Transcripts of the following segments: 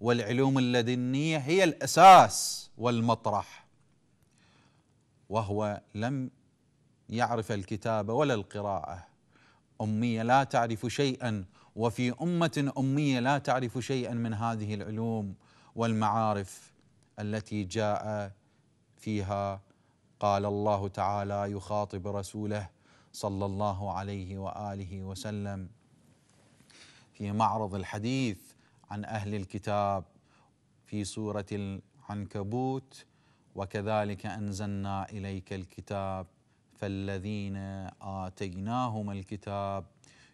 والعلوم اللدنية هي الأساس والمطرح. وهو لم يعرف الكتابه ولا القراءة. أمية لا تعرف شيئا وفي أمة أمية لا تعرف شيئا من هذه العلوم والمعارف التي جاء فيها. قال الله تعالى يخاطب رسوله صلى الله عليه وآله وسلم. في معرض الحديث عن أهل الكتاب في سورة العنكبوت وكذلك أنزلنا إليك الكتاب فالذين آتيناهم الكتاب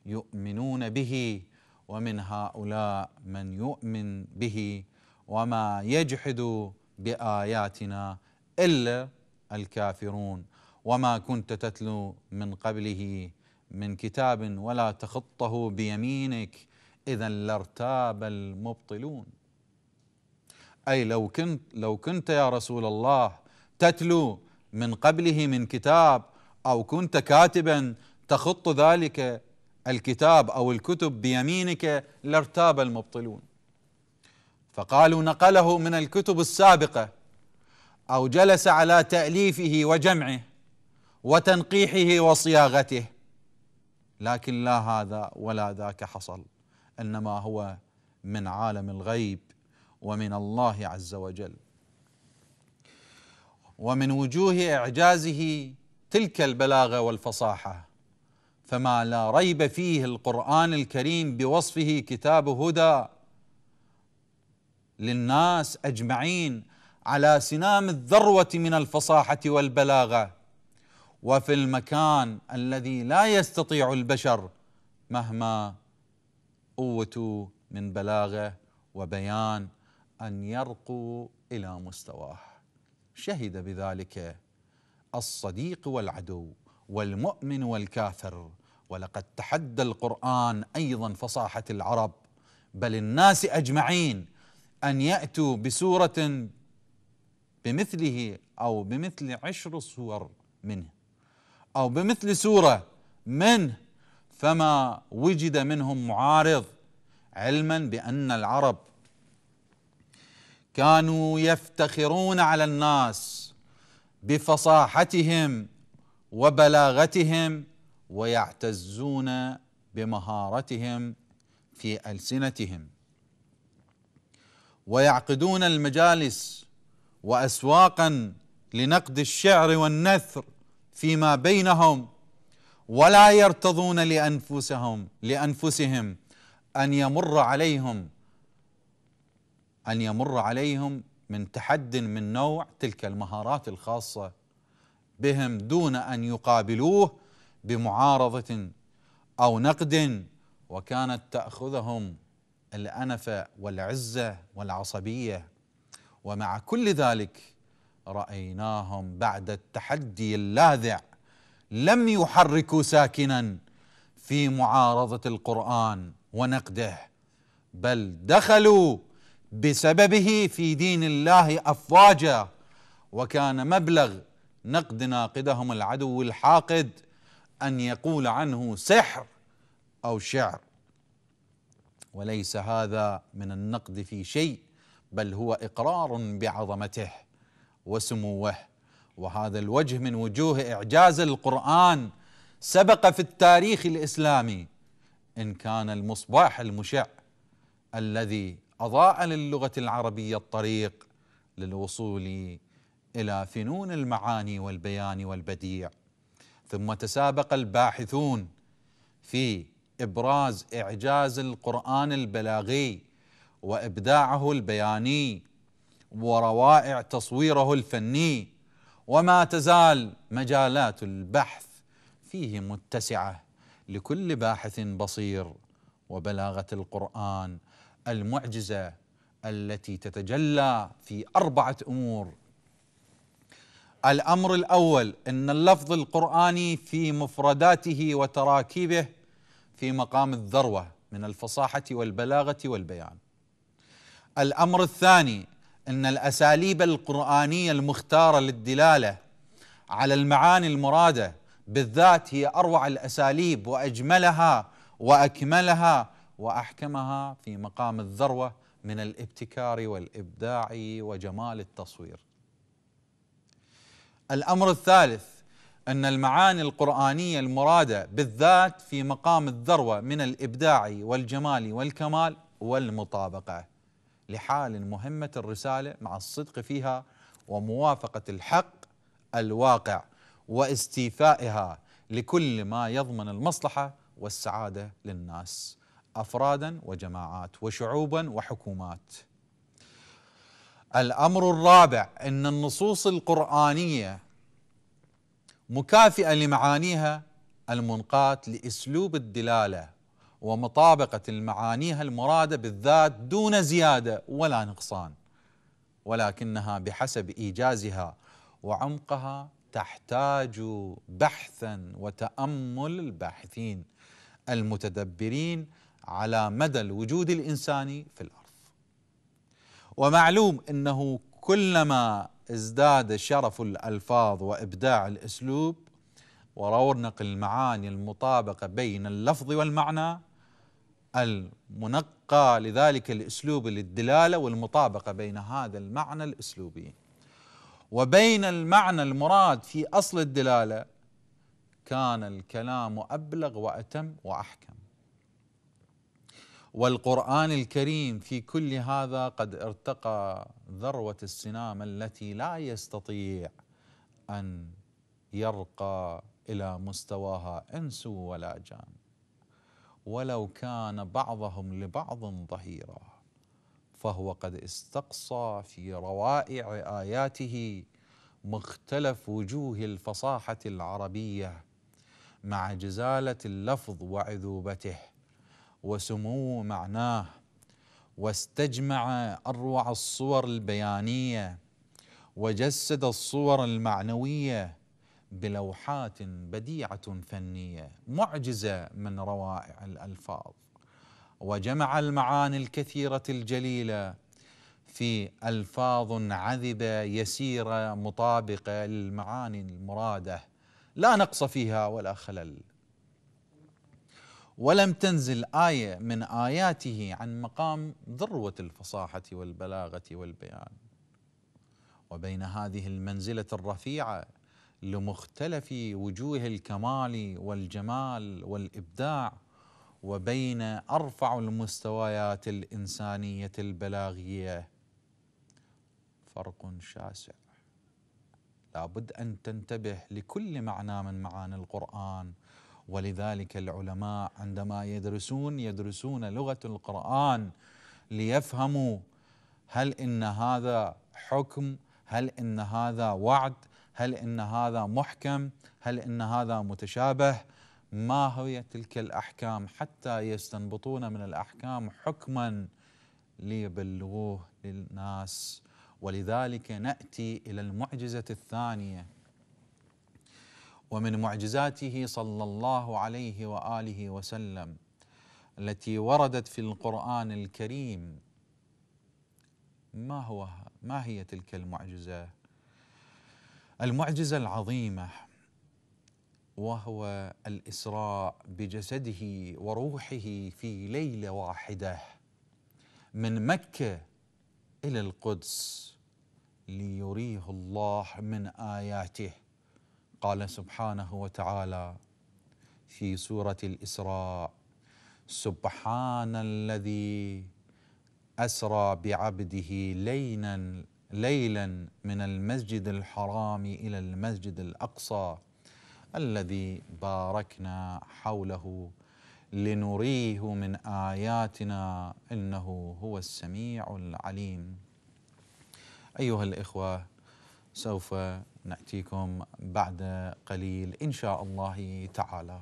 يؤمنون به ومن هؤلاء من يؤمن به وما يجحد بآياتنا إلا الكافرون. وما كنت تتلو من قبله من كتاب ولا تخطه بيمينك اذا لارتاب المبطلون. أي لو كنت لو كنت يا رسول الله تتلو من قبله من كتاب أو كنت كاتبا تخط ذلك الكتاب أو الكتب بيمينك لارتاب المبطلون. فقالوا نقله من الكتب السابقة أو جلس على تأليفه وجمعه وتنقيحه وصياغته. لكن لا هذا ولا ذاك حصل. إنما هو من عالم الغيب ومن الله عز وجل. ومن وجوه إعجازه تلك البلاغة والفصاحة. فما لا ريب فيه القرآن الكريم بوصفه كتاب هدى للناس أجمعين على سنام الذروة من الفصاحة والبلاغة. وفي المكان الذي لا يستطيع البشر مهما اوتوا من بلاغه وبيان أن يرقوا إلى مستواه. شهد بذلك الصديق والعدو والمؤمن والكافر. ولقد تحدى القرآن أيضا فصاحة العرب. بل الناس أجمعين أن يأتوا بسورة بمثله أو بمثل عشر صور منه. أو بمثل سورة منه. فما وجد منهم معارض علما بأن العرب كانوا يفتخرون على الناس بفصاحتهم وبلاغتهم ويعتزون بمهارتهم في ألسنتهم. ويعقدون المجالس واسواقا لنقد الشعر والنثر فيما بينهم ولا يرتضون لأنفسهم لأنفسهم أن يمر عليهم أن يمر عليهم من تحد من نوع تلك المهارات الخاصة بهم دون أن يقابلوه بمعارضة أو نقد وكانت تأخذهم الانفه والعزة والعصبية. ومع كل ذلك رأيناهم بعد التحدي اللاذع لم يحركوا ساكنا في معارضة القرآن ونقده بل دخلوا بسببه في دين الله افواجا وكان مبلغ نقد ناقدهم العدو الحاقد أن يقول عنه سحر أو شعر. وليس هذا من النقد في شيء بل هو إقرار بعظمته وسموه وهذا الوجه من وجوه إعجاز القرآن سبق في التاريخ الإسلامي. إن كان المصباح المشع الذي أضاء للغة العربية الطريق للوصول إلى فنون المعاني والبيان والبديع. ثم تسابق الباحثون في إبراز إعجاز القرآن البلاغي وإبداعه البياني وروائع تصويره الفني وما تزال مجالات البحث فيه متسعة لكل باحث بصير وبلاغة القرآن المعجزة التي تتجلى في أربعة أمور. الأمر الأول إن اللفظ القرآني في مفرداته وتراكيبه في مقام الذروة من الفصاحة والبلاغة والبيان. الأمر الثاني إن الأساليب القرآنية المختارة للدلالة على المعاني المرادة بالذات هي أروع الأساليب وأجملها وأكملها وأحكمها في مقام الذروة من الابتكار والإبداع وجمال التصوير. الأمر الثالث إن المعاني القرآنية المرادة بالذات في مقام الذروة من الإبداع والجمال والكمال والمطابقة لحال مهمة الرسالة مع الصدق فيها وموافقة الحق الواقع واستيفائها لكل ما يضمن المصلحة والسعادة للناس أفرادا وجماعات وشعوبا وحكومات. الأمر الرابع إن النصوص القرآنية مكافئة لمعانيها المنقاة لأسلوب الدلالة ومطابقة المعانيها المرادة بالذات دون زيادة ولا نقصان ولكنها بحسب إيجازها وعمقها تحتاج بحثا وتأمل الباحثين المتدبرين على مدى الوجود الإنساني في الأرض. ومعلوم إنه كلما ازداد شرف الألفاظ وإبداع الأسلوب ورونق المعاني المطابقة بين اللفظ والمعنى المنقى لذلك الأسلوب للدلالة والمطابقة بين هذا المعنى الأسلوبي. وبين المعنى المراد في أصل الدلالة كان الكلام أبلغ وأتم وأحكم. والقرآن الكريم في كل هذا قد ارتقى ذروة السنام التي لا يستطيع أن يرقى إلى مستواها إنس ولا جان. ولو كان بعضهم لبعض ظهيرا فهو قد استقصى في روائع آياته مختلف وجوه الفصاحة العربية مع جزالة اللفظ وعذوبته وسمو معناه واستجمع أروع الصور البيانية وجسد الصور المعنوية بلوحات بديعة فنية معجزة من روائع الألفاظ. وجمع المعاني الكثيرة الجليلة في ألفاظ عذبة يسيرة مطابقة للمعاني المرادة. لا نقص فيها ولا خلل. ولم تنزل آية من آياته عن مقام ذروة الفصاحة والبلاغة والبيان. وبين هذه المنزلة الرفيعة لمختلف وجوه الكمال والجمال والإبداع وبين أرفع المستويات الإنسانية البلاغية. فرق شاسع. لابد أن تنتبه لكل معنى من معاني القرآن. ولذلك العلماء عندما يدرسون يدرسون لغة القرآن ليفهموا هل إن هذا حكم هل إن هذا وعد هل إن هذا محكم؟ هل إن هذا متشابه؟ ما هي تلك الأحكام حتى يستنبطون من الأحكام حكما ليبلغوه للناس؟ ولذلك نأتي إلى المعجزة الثانية. ومن معجزاته صلى الله عليه وآله وسلم التي وردت في القرآن الكريم. ما هو ما هي تلك المعجزة؟ المعجزة العظيمة وهو الإسراء بجسده وروحه في ليلة واحدة من مكة إلى القدس ليريه الله من آياته. قال سبحانه وتعالى في سورة الإسراء سبحان الذي أسرى بعبده ليلا ليلا من المسجد الحرام إلى المسجد الأقصى الذي باركنا حوله لنريه من آياتنا إنه هو السميع العليم. أيها الإخوة سوف نأتيكم بعد قليل إن شاء الله تعالى.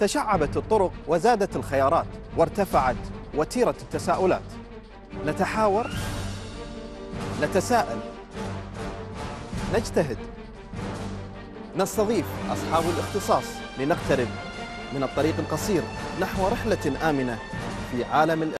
تشعبت الطرق وزادت الخيارات وارتفعت وتيرة التساؤلات. نتحاور نتساءل نجتهد نستضيف أصحاب الاختصاص لنقترب من الطريق القصير نحو رحلة آمنة في عالم